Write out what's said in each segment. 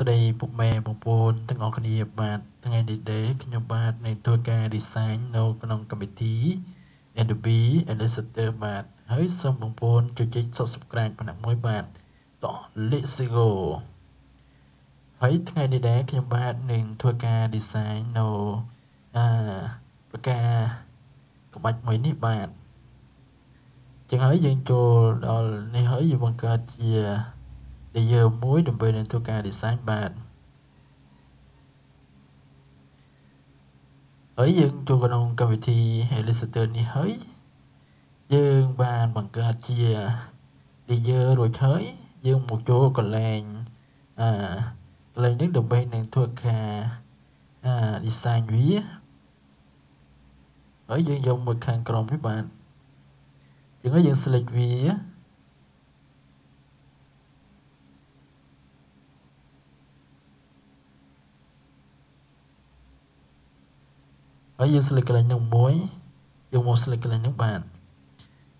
ស្តីពុកម៉ែបងប្អូនទាំងអស់គ្នាបាទថ្ងៃនេះដែរខ្ញុំបាទនឹងធ្វើការ design នៅក្នុងកម្មវិធី Adobe Illustrator បាទហើយសូមបងប្អូនចុច subscribe ផ្នែកមួយបាទតោះ Let's go ហើយថ្ងៃនេះដែរខ្ញុំបាទនឹងធ្វើការ design នៅអឺប្រការក្បាច់មួយនេះបាទចឹងហើយយើងចូលដល់នេះហើយយើងបង្កើតជា layer មួយដើម្បីនឹងធ្វើការ design បាទហើយយើងចូលក្នុងកម្មវិធី Illustrator នេះហើយយើងបានបង្កើតជា layer រួចហើយយើងមកចូលកន្លែងអឺកន្លែងនេះដើម្បីនឹងធ្វើការអឺ design វាហើយយើងយកមួយខាងក្រោមនេះបាទចឹងហើយយើង select វា ហើយយើង select កន្លែងនោះមួយយើងមក select កន្លែងនោះបាន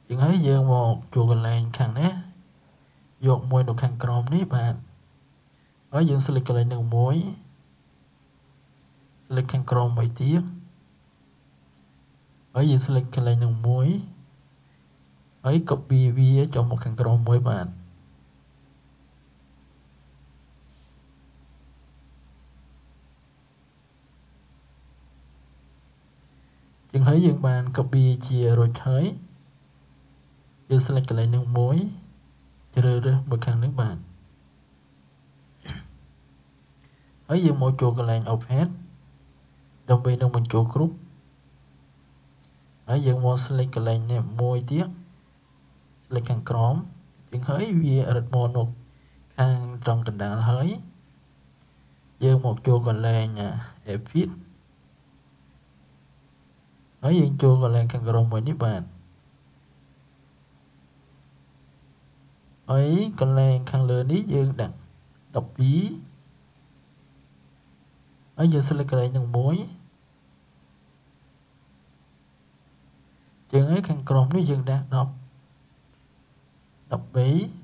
ជាងហើយយើងមកជួកន្លែងខាងនេះយកមួយនៅខាងក្រោមនេះបាទហើយយើង select កន្លែងនោះមួយ select ខាងក្រោមមួយទៀតហើយយើង select កន្លែងនោះមួយហើយ copy វាចូលមកខាងក្រោមមួយបាទចឹងហើ យយើងបាន copy ជារួចហើយយើង select កន្លែងនឹងមួយជ្រើសរើសមួយខាងនេះបាទហើយយើងមកចូលកន្លែង offset ដើម្បីនឹងបញ្ចូលគ្រប់ហើយយើងមក select កន្លែងនេះមួយទៀត select ខាងក្រោមជាងហើយវារត់មកនៅខាងត្រង់កណ្ដាលហើយយើងមកចូលកន្លែង effect ហើយយើងចូលកន្លែងខាងក្រោមមួយនេះបាទហើយកន្លែងខាងលើនេះយើងដាក់12ហើយយើង select កន្លែងនឹងមួយជាងហើយខាងក្រោមនេះយើងដាក់10 13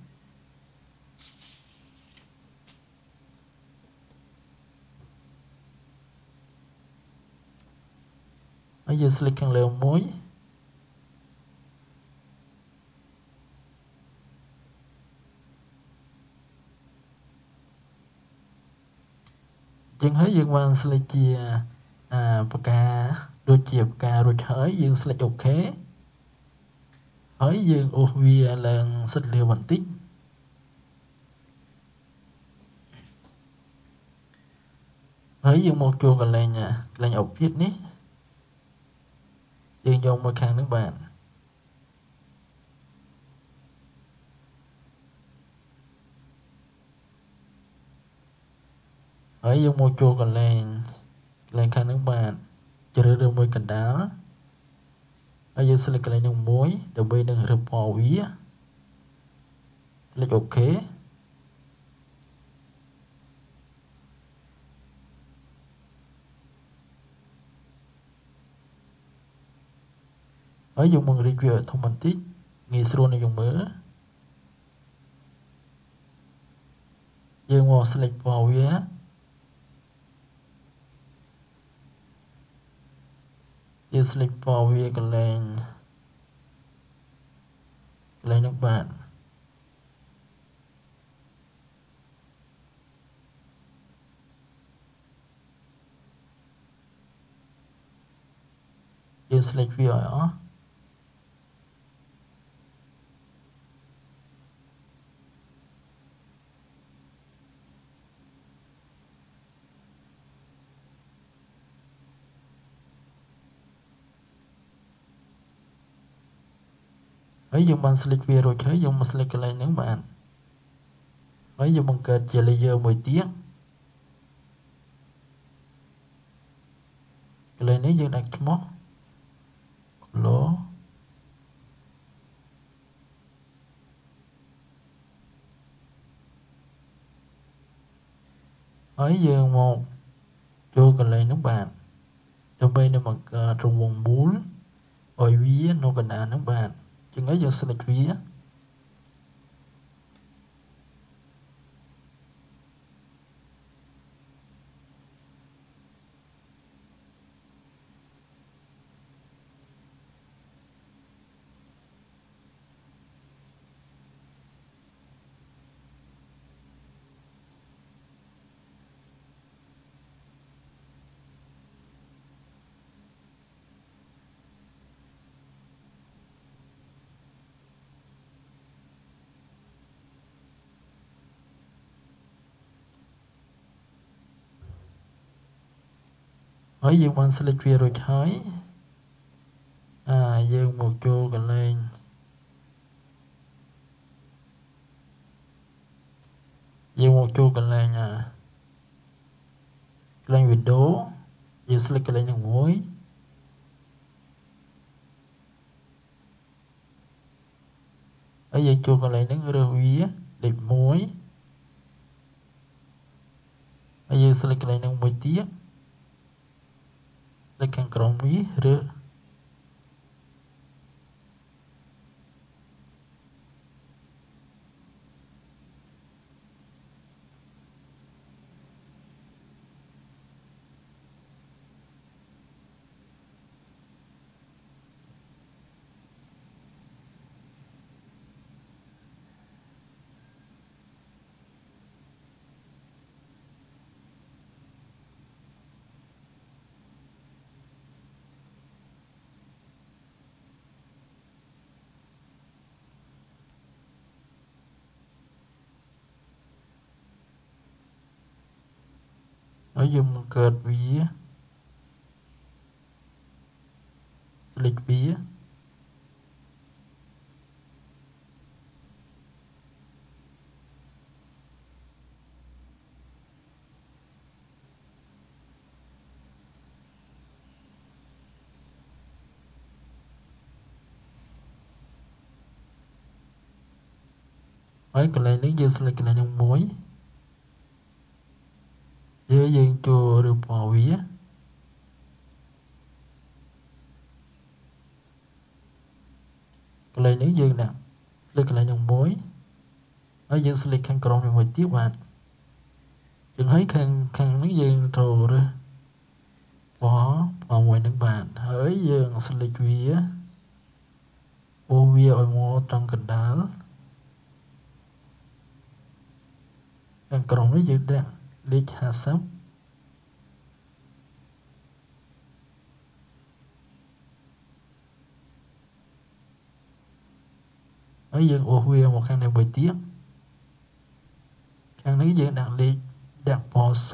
ហើយយើង select ខាងលើមួយជាងហើយយើងបាន select ជាអាបកាដូចជាបការួចហើយយើង select OK ហើយយើងអូសវាឡើងសិតលាបន្តិចហើយយើងមកចូលកន្លែងកន្លែង object នេះ យើងយកមួយខាងនឹងបានហើយយើងមកចូលកន្លែងកន្លែងខាងនឹងបានជ្រើសរើសមួយកណ្ដាលហើយយើង select កន្លែងនោះមួយដើម្បីនឹងរើសពណ៌វា select OK ហើយយើងបង្រៀនវាឲ្យធំបន្តិចងាយស្រួលនៅយើងមើលយើងមក select ពណ៌វាយើង select ពណ៌វាកន្លែងកន្លែងនោះបាទយើង select វាឲ្យអស់ ហើយយើងបាន select វារួចហើយយើងមក select កន្លែងហ្នឹងបានហើយយើងបង្កើតជា layer មួយទៀតកន្លែងនេះយើងដាក់ឈ្មោះ color ហើយយើងមកចូលកន្លែងនោះបានដើម្បីនឹងបង្កើតរង្វង់មូលឲ្យវានៅកណ្ដាលនោះបាន ជាងហើយយើង select វា ហើយយើងបាន select វារួចហើយអាយើងមកចូលកន្លែងយើងមកចូលកន្លែងអាកន្លែង window យើង select កន្លែងហ្នឹងមួយហើយយើងចូលកន្លែងហ្នឹងរើសវាលេខ1ហើយយើង select កន្លែងហ្នឹងមួយទៀត លេខខាងក្រោមវារើ เกิดหวีหลีกหวีហើយកន្លែងនេះយើង select កន្លែងនឹង1 ទៅរូបរបស់វាកន្លែងនេះយើងដាក់ស្លេកកន្លែងនឹងមួយហើយយើងស្លេកខាងក្រោមនេះមួយទៀតបាទយើងហើយខាងខាងនេះយើងត្រូវរើសបងបងមួយនឹងបាទហើយយើងស្លេកវាអូវាឲ្យមកត្រង់កណ្ដាលខាងក្រោមនេះយើងដាក់លេខ50 ហើយយើងអូសវាមកខាងនេះមួយទៀតខាងនេះយើងដាក់លេខដាក់ពណ៌ស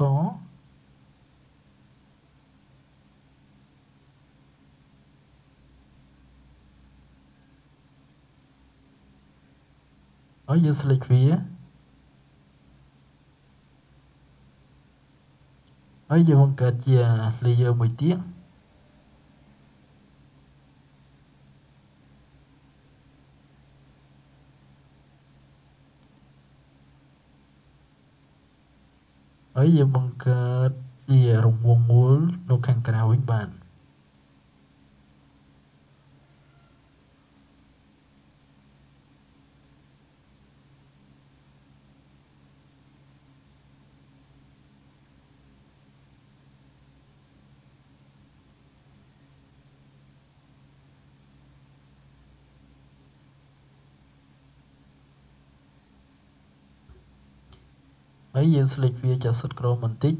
ហើយយើង select វាហើយយើងបង្កើតជា layer មួយទៀត យយើងបង្កើតជារង្វង់មូលនៅខាងក្រៅវិញបាទ ហើយយើង select វាចុះសុទ្ធក្រោមបន្តិច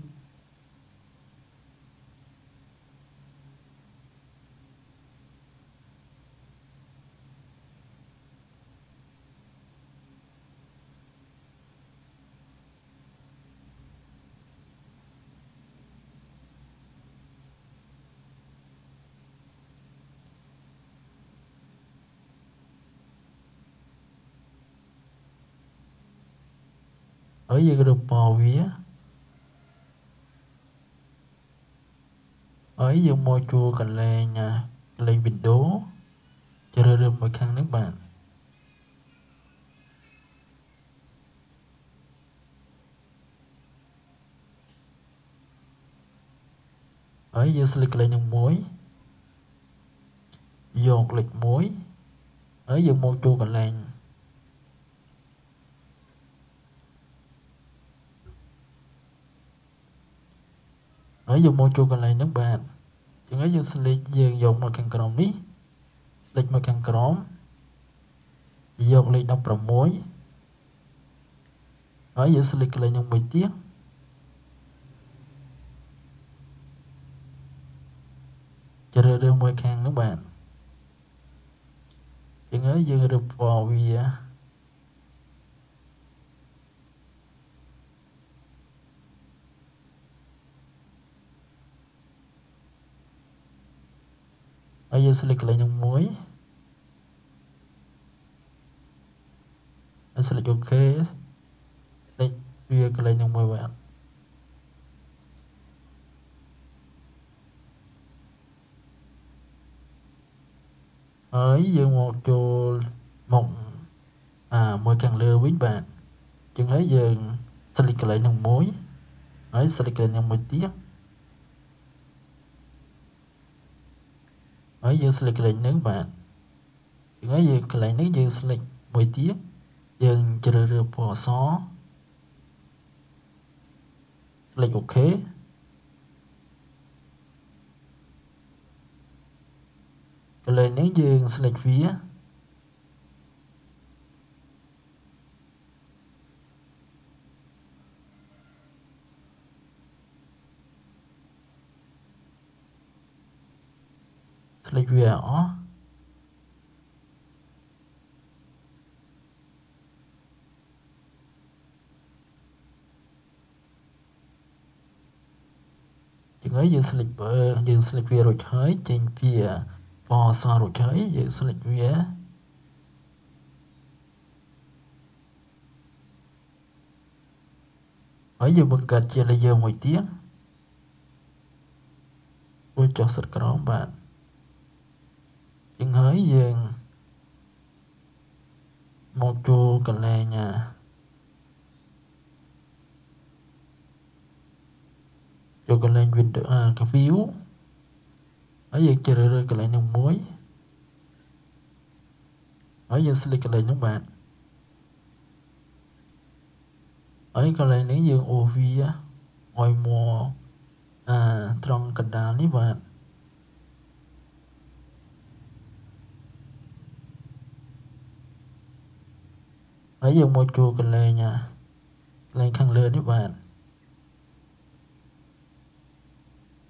ហើយយើងរើសពណ៌វាហើយយើងមកជួកន្លែងកន្លែង window ជ្រើសរើសមួយខាងនេះ ហើយយើង select កន្លែងនេះមួយយកលេខ1ហើយយើងមកជួកន្លែងហើយយកមកចូលកន្លែងហ្នឹងបាទអញ្ចឹងហើយយើង select យើងយកមកខាងក្រោមនេះ select មកខាងក្រោមយកលេខ16ហើយយើង select កន្លែងហ្នឹងមួយទៀតជ្រើសរើសមួយខាងហ្នឹងបាទអញ្ចឹងហើយយើងរើសពណ៌វា ហើយយើង select កន្លែងនឹងមួយហើយ select OK select វាកន្លែងនឹងមួយបាទហើយយើងមកចូលមកអាមួយខាងលើវិញបាទចឹងហើយយើង select កន្លែងនឹងមួយហើយ select កន្លែងនឹងមួយទៀត ហើយយើង select កន្លែងនឹងបាទចឹងហើយយើងកន្លែងនេះយើង select មួយទៀតយើងជ្រើសរើសពណ៌អស select OK កន្លែងនេះយើង select វា select វាអស់ ចឹងហើយយើង select យើង select វារួចហើយចេញវាពណ៌អសរួចហើយយើង select វាហើយយើងបង្កើតជា layer មួយទៀតគួរចុះសិតក្រោមបាទចឹងហើយយើងមកចូលកន្លែងអា ចូលកន្លែង window អា view ហើយយើងជ្រើសរើសកន្លែងនោះមួយហើយយើង select កន្លែងនោះបាទហើយកន្លែងនេះយើងអូសវាឲ្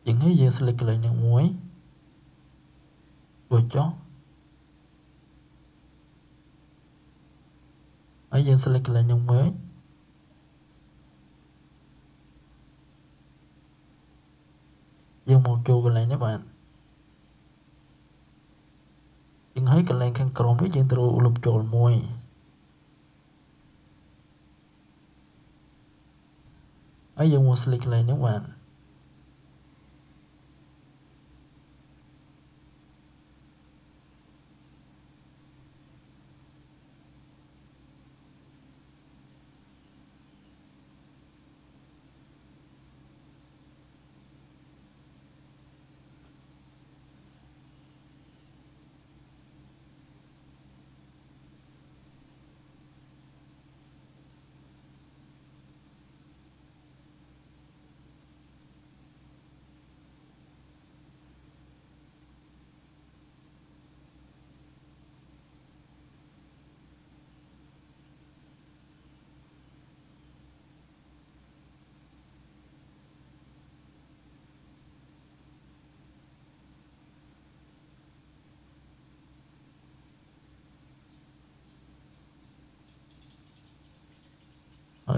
យមកអាត្រង់កណ្ដាលនេះបាទហើយយើងមកជួកន្លែងកន្លែងខាងលើនេះបាទជាងនេះយើង select កន្លែងនេះមួយរួចចុះហើយយើង select កន្លែងនេះមួយយើងមកចូលកន្លែងនេះបាទជាងហើយកន្លែងខាងក្រោមនេះយើងត្រូវលុបចូលមួយហើយយើងមក select កន្លែងនេះបាទ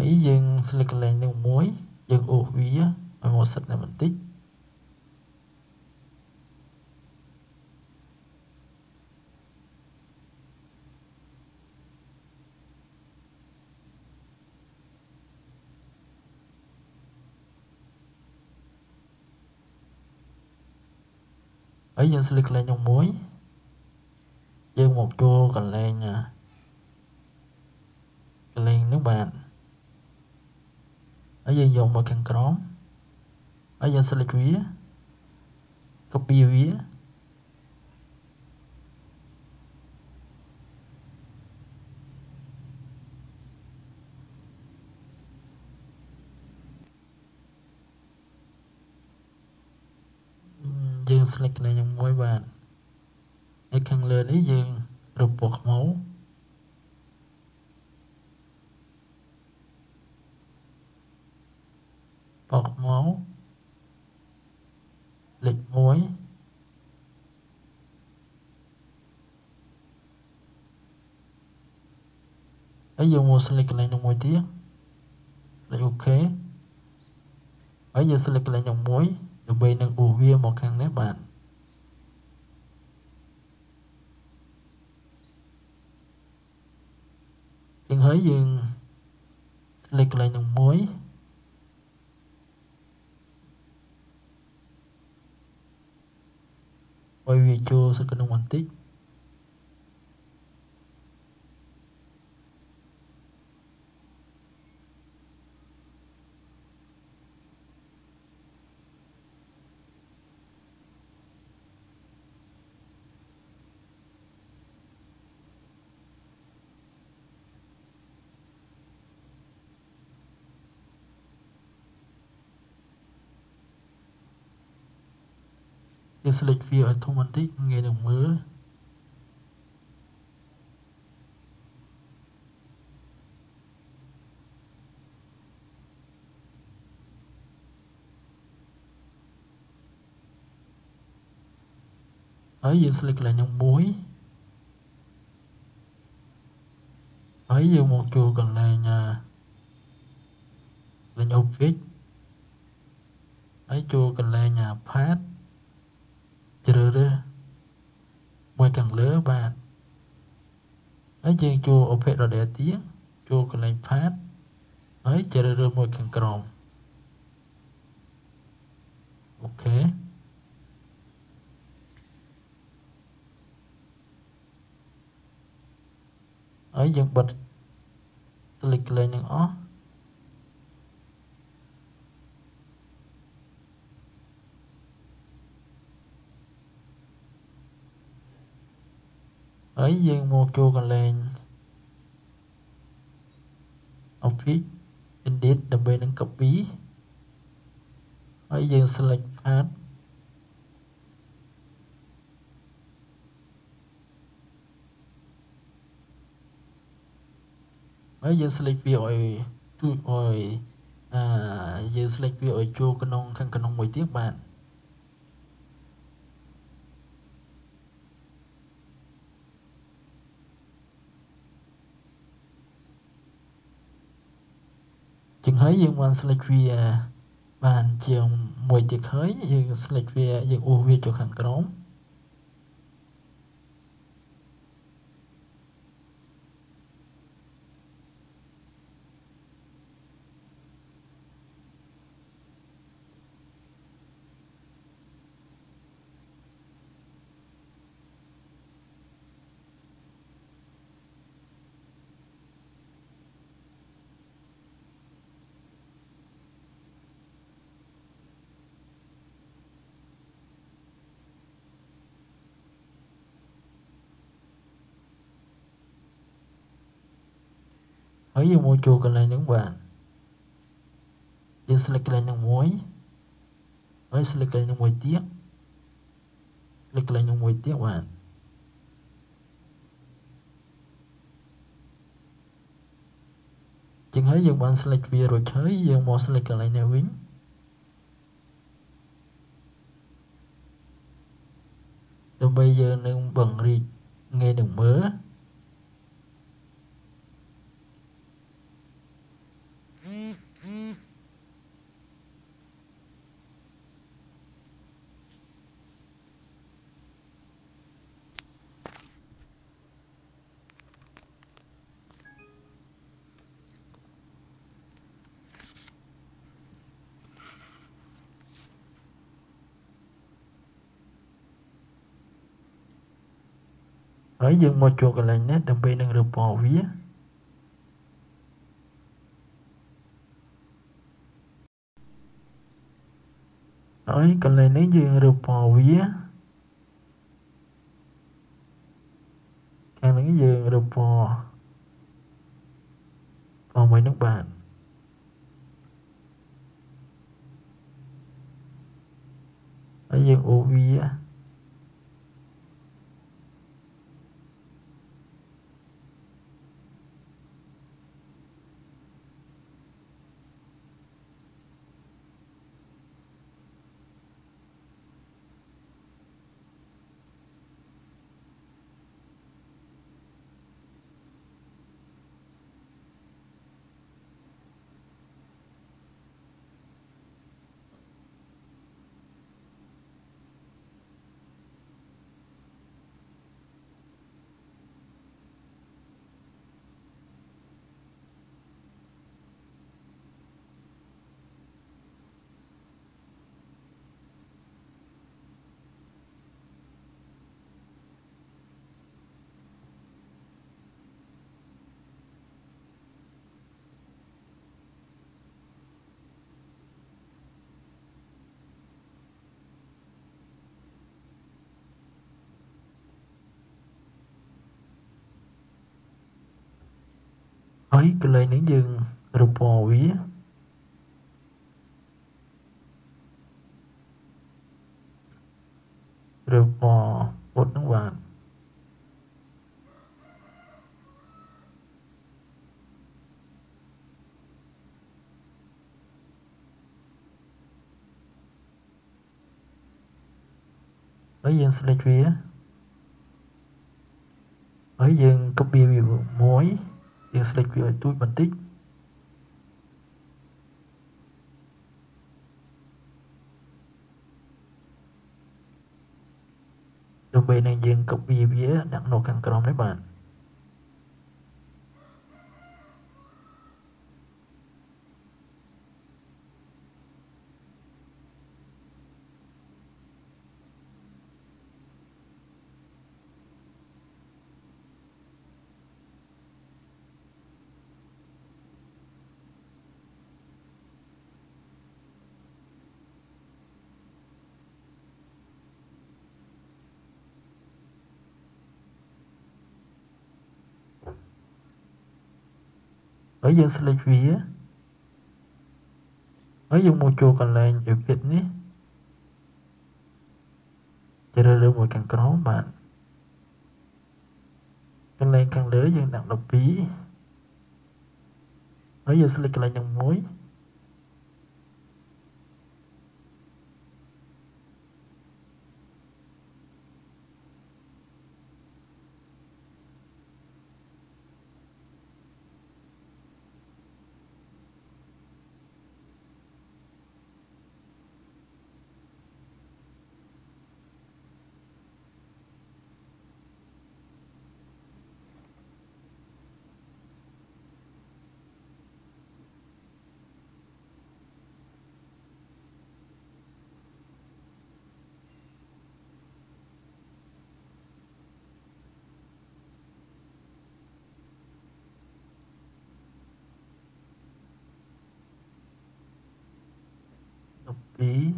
ហើយយើង select កន្លែងនេះមួយយើងអូសវាឲ្យមកសិតតែបន្តិចហើយយើង select កន្លែងនោះមួយយើងមកចូលកន្លែងកន្លែងនោះបាទ ហើយយើងយកមកខាងក្រោមហើយយើង select វា copy វាយើង select កន្ lấy giờ mua select lại dòng mối tiếp lại ok. Bây giờ select lại dòng mối, được bây nâng ủ via một hàng nét bạn. Tiếng hới dừng, select lại dòng mũi quay video sẽ cần đồng hành tích វាចូលសក្នុងបន្តិចយើង select វាឲ្យធំបន្តិចងាយនឹងមើលហើយយើង select កន្លែងនឹងមួយហើយយើងមកចូលកន្លែងកន្លែង object ហើយចូលកន្លែង path ជ្រើសរើស មួយខាងលើបាទហើយយើងចូល Opaque Radial ទៀតចូលកន្លែង Path ហើយជ្រើសរើសមួយខាងក្រោមអូខេហើយយើងបិទ select កន្លែងនឹងអស់ ហើយយើងមកចូលកន្លែង Office Edit ដើម្បីនឹង copy ហើយយើង select path ហើយយើង select វាឲ្យជួយឲ្យអាយើង select វាឲ្យចូលក្នុងខាងក្នុងមួយទៀតបាទ ហើយយើងបាន select វាបានជាងមួយទៀតហើយយើង select វាយើងអូសវាចូលខាងក្រោម ហើយយើងមកចូលកន្លែងហ្នឹងបាទយើង select កន្លែងហ្នឹងមួយហើយ select កន្លែងហ្នឹងមួយទៀត select កន្លែងហ្នឹងមួយទៀតបាទចឹងហើយយើងបាន select វារួចហើយយើងមក select កន្លែងនេះវិញដើម្បីយើងនឹងបង្រីកងាយនឹងមើល ហើយយើងមកចូលកន្លែងនេះដើម្បីនឹងរពណ៌វាហើយកន្លែងនេះយើងរពណ៌វាខាងនេះយើងរពណ៌ពណ៌មួយនឹងបានហើយយើងអូវា ហើយកន្លែងនេះយើងរពណ៌វារពណ៌ពុតនឹងបាទហើយយើង select វាហើយយើង copy វាមួយ យើង select វាឲ្យទូចបន្តិចដើម្បីនឹងយើង copy វាដាក់នៅខាងក្រោមនេះបាទ យើងស្លេចវាហើយយើងមកចូលកន្លែងជាវិទ្យនេះជ្រើសរើសមួយខាងក្រោមបាទកន្លែងខាងលើយើងដាក់12ហើយយើងស្លេចកន្លែងនឹង1 E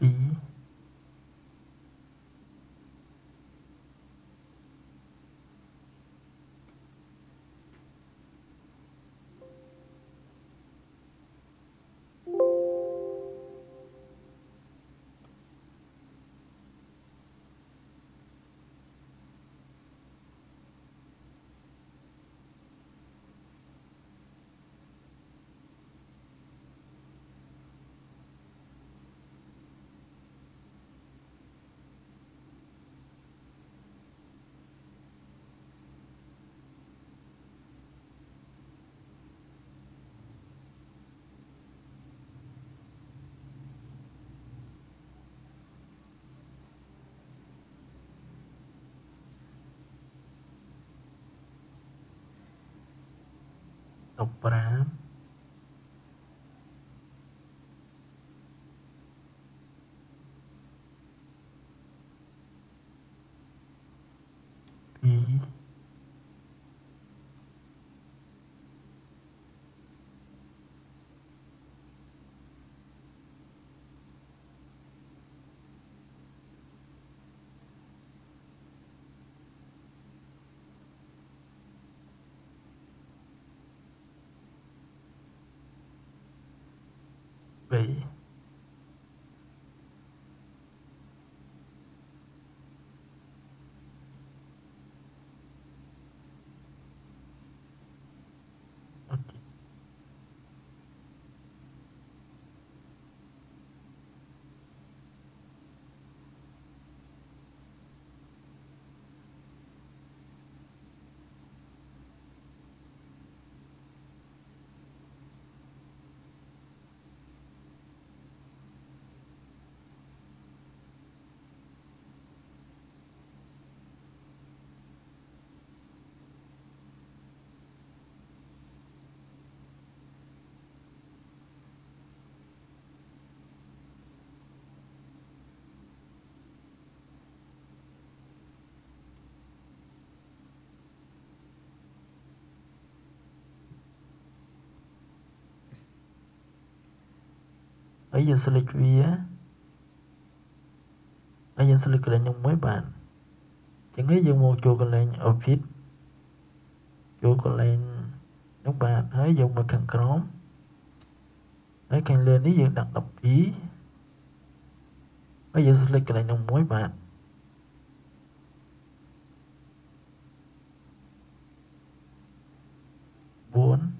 嗯。15 ពីរ បី ហើយយើង select វាហើយយើង select កន្លែងនោះមួយបាទអញ្ចឹងហើយយើងមកចូលកន្លែង office ចូលកន្លែងនោះបាទហើយយើងមកខាងក្រោមហើយខាងលើនេះយើងដាក់12ហើយយើង select កន្លែងនោះមួយបាទ8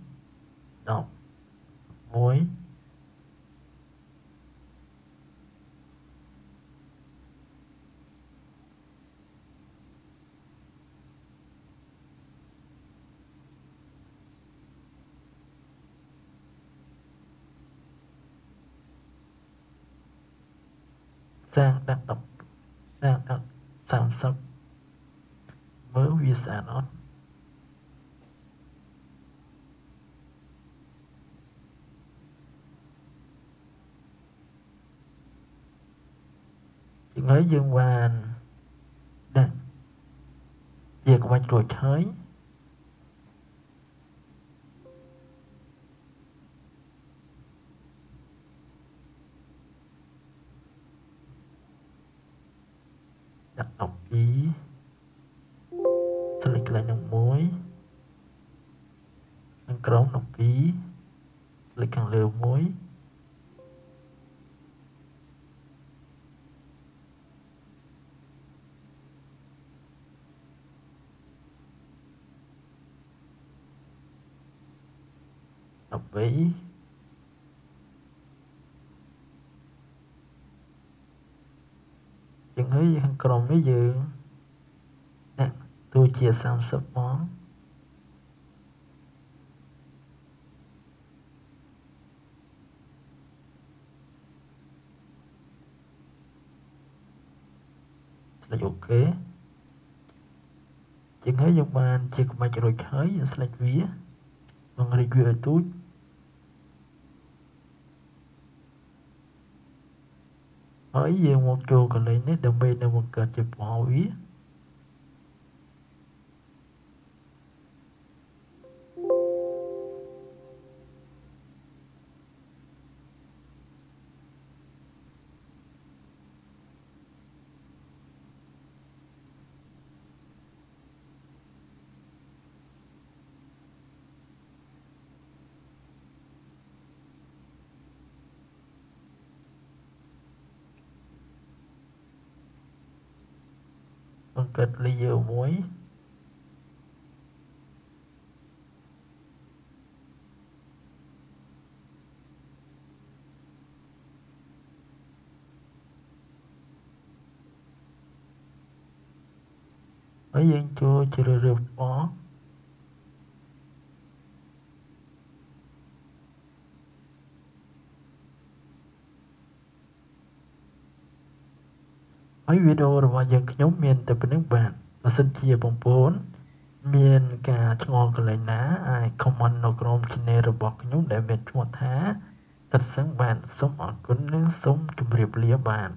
សាងដាក់10សាងដាក់30មើលវាស្អាតអត់ហើយ 13ចឹងហើយខាងក្រោមនេះយើងដាក់តួជា30មកស្លេចអូខេជាងហើយយើងបានជាក្បាច់រួចហើយយើងស្លេចវានឹងរីកវាឲ្យទូច ហើយយើងមកចូលកន្លែងនេះដើម្បីនៅបង្កើតជាពណ៌វាបង្កើត layer មួយហើយយើងចូលជ្រើសរើសពណ៌ ហើយវីដេអូរបស់យើងខ្ញុំមានតែប៉ុណ្្នឹងបាទបើសិនជាបងប្អូនមានការឆ្ងល់កន្លែងណាអាច comment នៅក្រោម channel របស់ខ្ញុំដែលមានឈ្មោះថាទឹកសឹងបាទសូមអរគុណនិងសូមជម្រាបលាបាទ